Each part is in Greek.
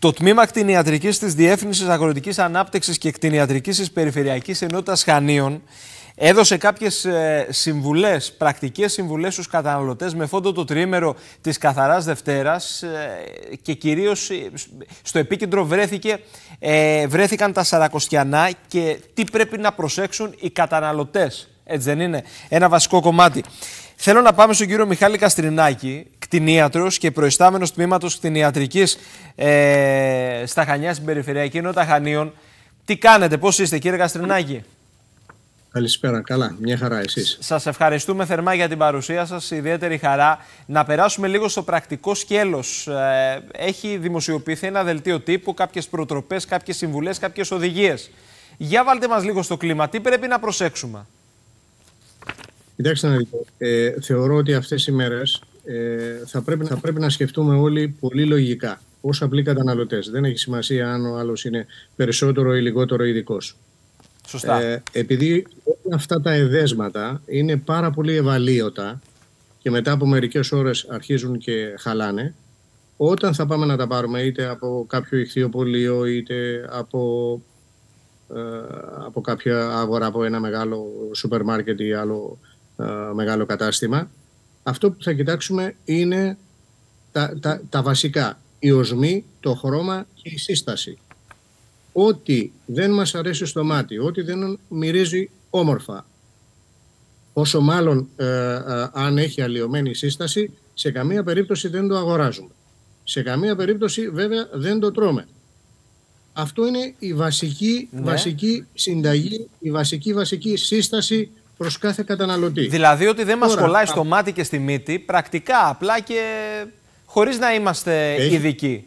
Το τμήμα κτηνιατρικής της Διεύθυνσης Αγροτικής Ανάπτυξης και κτηνιατρικής της Περιφερειακής Ενότητας Χανίων έδωσε κάποιες ε, συμβουλές, πρακτικές συμβουλές στους καταναλωτές με φόντο το τριήμερο της Καθαράς Δευτέρας ε, και κυρίως ε, στο επίκεντρο βρέθηκε, ε, βρέθηκαν τα Σαρακοστιανά και τι πρέπει να προσέξουν οι καταναλωτές. Έτσι δεν είναι; Ένα βασικό κομμάτι. Θέλω να πάμε στον κύριο Μιχάλη Καστρινάκη, κτηνίατρος και προϊστάμενος τμήματος κτηνιατρικής ε, στα Χανιά στην Περιφερειακή Ενότητα Χανίων. Τι κάνετε, πώς είστε κύριε Καστρινάκη; Καλησπέρα, καλά. Μια χαρά εσείς. Σας ευχαριστούμε θερμά για την παρουσία σας, ιδιαίτερη χαρά. Να περάσουμε λίγο στο πρακτικό σκέλος. Ε, έχει δημοσιοποιηθεί ένα δελτίο τύπου, κάποιες προτροπές, κάποιες συμβουλές, κάποιες οδηγίες. Για βάλτε μας λίγο στο κλίμα. Τι πρέπει να προσέξουμε; Κοιτάξτε να δείτε. Ε, θεωρώ ότι αυτές οι μέρες ε, θα, πρέπει, θα πρέπει να σκεφτούμε όλοι πολύ λογικά. Ω απλοί καταναλωτές. Δεν έχει σημασία αν ο άλλος είναι περισσότερο ή λιγότερο ειδικός. Σωστά. Ε, επειδή όλα αυτά τα εδέσματα είναι πάρα πολύ ευαλείωτα και μετά από μερικές ώρες αρχίζουν και χαλάνε, όταν θα πάμε να τα πάρουμε είτε από κάποιο ηχθειοπολείο είτε από, ε, από κάποια αγορά, από ένα μεγάλο σούπερ μάρκετ ή άλλο ε, μεγάλο κατάστημα, αυτό που θα κοιτάξουμε είναι τα, τα, τα βασικά. Η οσμή, το χρώμα και η σύσταση ό,τι δεν μας αρέσει στο μάτι, ό,τι δεν μυρίζει όμορφα, όσο μάλλον ε, ε, αν έχει αλλοιωμένη σύσταση, σε καμία περίπτωση δεν το αγοράζουμε. Σε καμία περίπτωση βέβαια δεν το τρώμε. Αυτό είναι η βασική, Ναι. βασική συνταγή, η βασική βασική σύσταση προς κάθε καταναλωτή. Δηλαδή ότι δεν μας Τώρα, κολλάει α- στο μάτι και στη μύτη, πρακτικά, απλά και χωρίς να είμαστε Έχει- ειδικοί.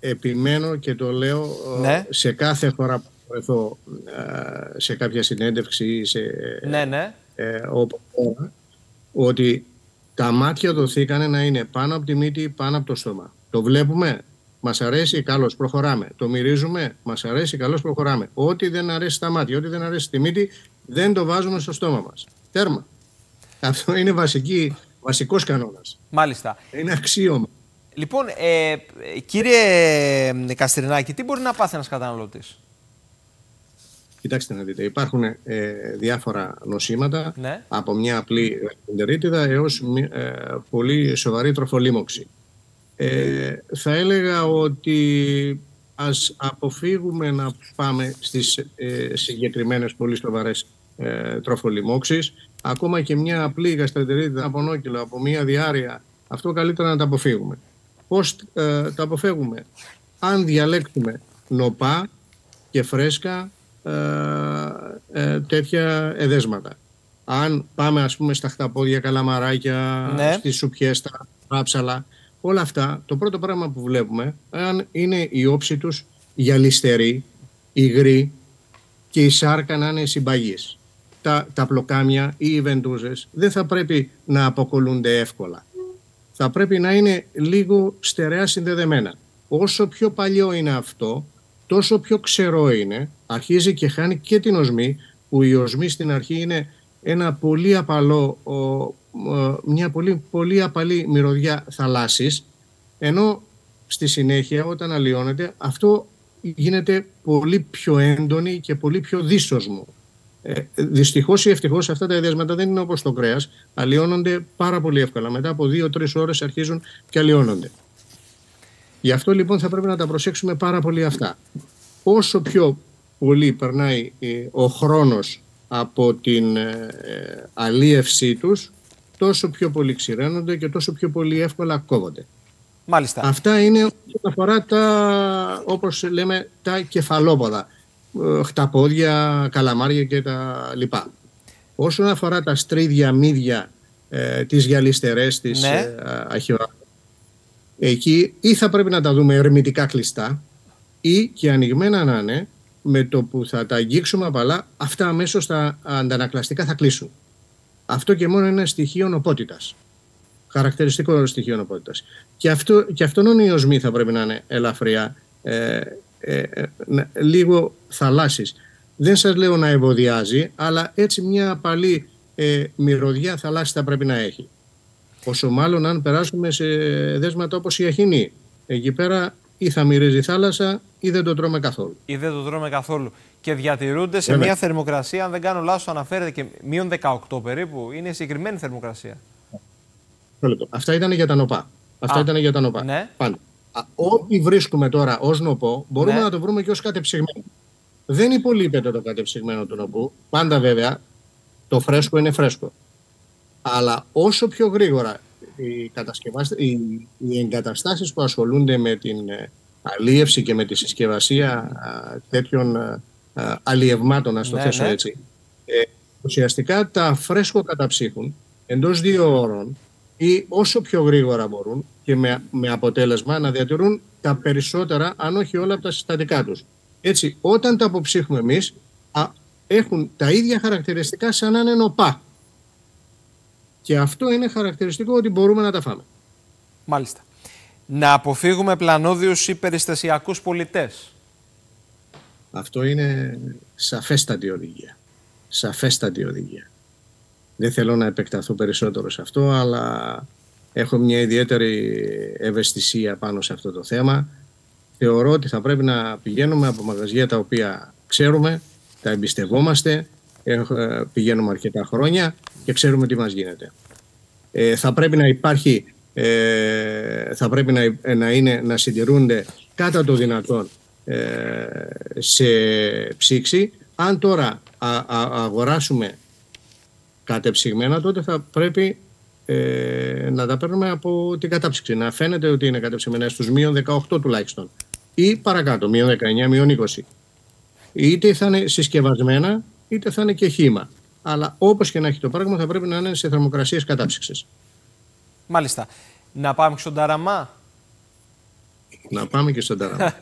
επιμένω και το λέω ε, Ναι. σε κάθε φορά που βρεθώ ε, σε κάποια συνέντευξη ή σε, Ναι, ναι. ε, όπου τώρα, ότι τα μάτια δοθήκανε να είναι πάνω από τη μύτη, πάνω από το στόμα. Το βλέπουμε, μας αρέσει, καλώς προχωράμε. Το μυρίζουμε, μας αρέσει, καλώς προχωράμε. Ό,τι δεν αρέσει στα μάτια, ό,τι δεν αρέσει στη μύτη, δεν το βάζουμε στο στόμα μας. Τέρμα. Αυτό είναι βασική, βασικός κανόνας. Μάλιστα. Είναι αξίωμα. Λοιπόν, ε, κύριε Καστρινάκη, τι μπορεί να πάθει ένας καταναλωτής; Κοιτάξτε να δείτε, υπάρχουν ε, διάφορα νοσήματα Ναι. από μια απλή εντερίτιδα έως μη- ε, πολύ σοβαρή τροφολίμωξη. Ε, θα έλεγα ότι ας αποφύγουμε να πάμε στις ε, συγκεκριμένες πολύ σοβαρές ε, τροφολιμώξεις. Ακόμα και μια απλή γαστρεντερίτιδα από νόκυλο, από μια διάρρεια, αυτό καλύτερα να τα αποφύγουμε. Πώς ε, τα αποφεύγουμε; Αν διαλέξουμε νοπά και φρέσκα ε, ε, τέτοια εδέσματα. Αν πάμε ας πούμε στα χταπόδια, καλαμαράκια, Ναι. στις σουπιές, τα ράψαλα, όλα αυτά, το πρώτο πράγμα που βλέπουμε, αν είναι η όψη τους γυαλιστερή, υγρή και η σάρκα να είναι συμπαγής. Τα, τα πλοκάμια ή οι βεντούζες δεν θα πρέπει να αποκολούνται εύκολα. Θα πρέπει να είναι λίγο στερεά συνδεδεμένα. Όσο πιο παλιό είναι αυτό, τόσο πιο ξερό είναι, αρχίζει και χάνει και την οσμή, που η οσμή στην αρχή είναι ένα πολύ απαλό, ο, ο, μια πολύ, πολύ απαλή μυρωδιά θαλάσσης, ενώ στη συνέχεια όταν αλλοιώνεται αυτό γίνεται πολύ πιο έντονη και πολύ πιο δύσοσμο. Ε, δυστυχώς ή ευτυχώς αυτά τα εδέσματα δεν είναι όπως το κρέας, αλλοιώνονται πάρα πολύ εύκολα. Μετά από δύο-τρεις ώρες αρχίζουν και αλλοιώνονται. Γι' αυτό λοιπόν θα πρέπει να τα προσέξουμε πάρα πολύ αυτά. Όσο πιο πολύ περνάει ε, ο χρόνος από την ε, ε, αλίευσή τους, τόσο πιο πολύ ξηραίνονται και τόσο πιο πολύ εύκολα κόβονται. Μάλιστα. Αυτά είναι όσον αφορά τα, όπως λέμε, τα κεφαλόποδα, ε, χταπόδια, καλαμάρια και τα λοιπά. Όσον αφορά τα στρίδια, μύδια, ε, τις γυαλιστερές, τις Ναι. ε, αχυορά, εκεί ή θα πρέπει να τα δούμε ερμητικά κλειστά ή και ανοιγμένα να είναι, με το που θα τα αγγίξουμε απαλά, αυτά αμέσως τα αντανακλαστικά θα κλείσουν. Αυτό και μόνο είναι ένα στοιχείο νοπότητας. Χαρακτηριστικό στοιχείο νοπότητας. Και, αυτό, και αυτόν η οσμή θα πρέπει να είναι ελαφριά, ε, ε, ε, να- λίγο θαλάσσης. Δεν σας λέω να ευωδιάζει, αλλά έτσι μια απαλή ε, μυρωδιά θαλάσσης θα πρέπει να έχει. Όσο μάλλον αν περάσουμε σε δέσματα όπως η Αχινή. Εκεί πέρα ή θα μυρίζει θάλασσα ή δεν το τρώμε καθόλου. Ή δεν το τρώμε καθόλου. Και διατηρούνται σε μια θερμοκρασία, αν δεν κάνω λάθος, αναφέρεται και μείον 18 περίπου. Είναι συγκεκριμένη θερμοκρασία. Αυτά ήταν για τα νοπά. Αυτά ήταν για τα νοπά. Ναι. Ό,τι βρίσκουμε τώρα ως νοπό, μπορούμε ναι. να το βρούμε και ως κατεψυγμένο. Δεν υπολείπεται το κατεψυγμένο του νοπού. Πάντα βέβαια το φρέσκο είναι φρέσκο. Αλλά όσο πιο γρήγορα οι, οι, οι εγκαταστάσεις που ασχολούνται με την ε, αλίευση και με τη συσκευασία τέτοιων αλλιευμάτων, να το ναι, θέσω ναι. έτσι, ε, ουσιαστικά τα φρέσκο καταψύχουν εντός δύο ώρων ή όσο πιο γρήγορα μπορούν και με, με αποτέλεσμα να διατηρούν τα περισσότερα, αν όχι όλα από τα συστατικά τους. Έτσι, όταν τα αποψύχουμε εμείς, έχουν τα ίδια χαρακτηριστικά σαν να είναι νοπά. Και αυτό είναι χαρακτηριστικό ότι μπορούμε να τα φάμε. Μάλιστα. Να αποφύγουμε πλανόδιους ή περιστασιακούς πολιτές. Αυτό είναι σαφέστατη οδηγία. Σαφέστατη οδηγία. Δεν θέλω να επεκταθώ περισσότερο σε αυτό, αλλά έχω μια ιδιαίτερη ευαισθησία πάνω σε αυτό το θέμα. Θεωρώ ότι θα πρέπει να πηγαίνουμε από μαγαζιά τα οποία ξέρουμε, τα εμπιστευόμαστε, πηγαίνουμε αρκετά χρόνια και ξέρουμε τι μας γίνεται. Ε, θα πρέπει να υπάρχει, ε, θα πρέπει να, να, είναι, να συντηρούνται κατά το δυνατόν ε, σε ψήξη. Αν τώρα αγοράσουμε κατεψυγμένα, τότε θα πρέπει ε, να τα παίρνουμε από την κατάψυξη. Να φαίνεται ότι είναι κατεψυγμένα στους μείον 18 τουλάχιστον. Ή παρακάτω, μείον 19, μείον 20. Είτε θα είναι συσκευασμένα, είτε θα είναι και χήμα. Αλλά όπως και να έχει το πράγμα θα πρέπει να είναι σε θερμοκρασίες κατάψυξης. Μάλιστα. Να πάμε και στον Ταραμά; Να πάμε και στον Ταραμά.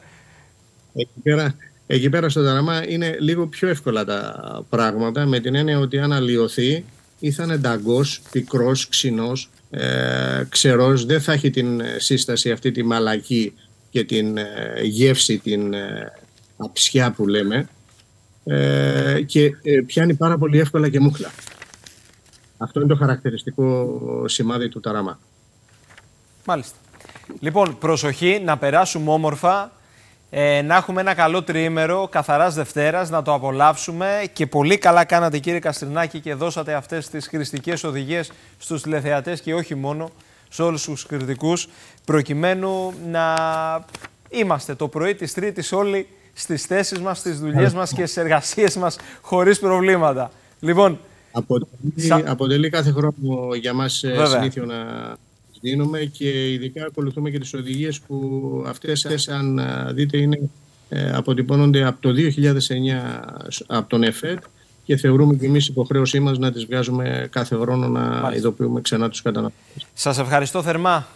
εκεί, πέρα, εκεί πέρα στον Ταραμά είναι λίγο πιο εύκολα τα πράγματα με την έννοια ότι αν αλλοιωθεί ή θα είναι νταγκός, πικρός, ξινός, ε, ξερός, δεν θα έχει την σύσταση αυτή τη μαλακή και την ε, γεύση, την ε, αψιά που λέμε ε, και ε, πιάνει πάρα πολύ εύκολα και μούχλα. Αυτό είναι το χαρακτηριστικό σημάδι του ταραμά. Μάλιστα. Λοιπόν, προσοχή να περάσουμε όμορφα, ε, να έχουμε ένα καλό τριήμερο καθαράς Δευτέρας, να το απολαύσουμε και πολύ καλά κάνατε κύριε Καστρινάκη και δώσατε αυτές τις χρηστικές οδηγίες στους τηλεθεατές και όχι μόνο, σε όλους τους κριτικούς, προκειμένου να είμαστε το πρωί της Τρίτης όλοι στις θέσεις μας, στις δουλειές μας και στις εργασίες μας χωρίς προβλήματα. Λοιπόν, αποτελεί, αποτελεί κάθε χρόνο για μας ε, συνήθιο να δίνουμε και ειδικά ακολουθούμε και τις οδηγίες που αυτές, αν ε, δείτε, είναι, ε, αποτυπώνονται από το 2009 από τον ΕΦΕΤ και θεωρούμε και εμείς υποχρέωσή μας να τις βγάζουμε κάθε χρόνο να ειδοποιούμε ξανά τους καταναλωτές. Σας ευχαριστώ θερμά.